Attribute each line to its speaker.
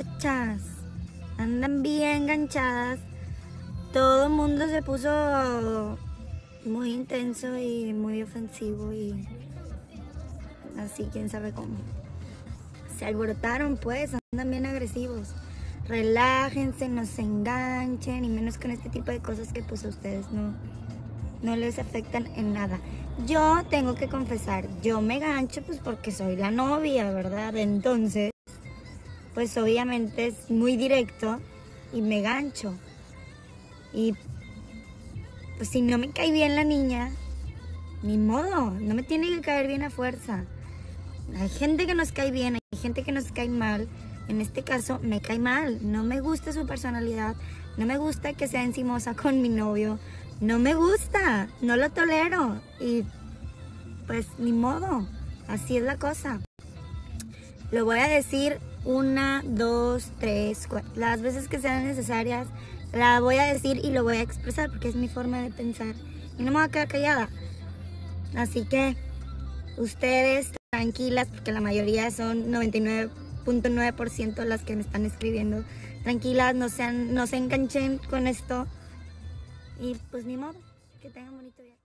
Speaker 1: están bien enganchadas. Todo el mundo se puso muy intenso y muy ofensivo y así, quién sabe cómo. Se alborotaron pues, andan bien agresivos. Relájense, no se enganchen y menos con este tipo de cosas que pues a ustedes no, no les afectan en nada. Yo tengo que confesar, yo me gancho pues porque soy la novia, ¿verdad? Entonces, pues obviamente es muy directo y me gancho. Y pues si no me cae bien la niña, ni modo, no me tiene que caer bien a fuerza. Hay gente que nos cae bien, hay gente que nos cae mal. En este caso me cae mal, no me gusta su personalidad, no me gusta que sea encimosa con mi novio, no me gusta, no lo tolero y pues ni modo, así es la cosa. Lo voy a decir una, dos, tres, cuatro, las veces que sean necesarias, la voy a decir y lo voy a expresar porque es mi forma de pensar y no me voy a quedar callada. Así que ustedes tranquilas, porque la mayoría son 99.9% las que me están escribiendo. Tranquilas, no, sean, no se enganchen con esto. Y pues ni modo, que tengan bonito día.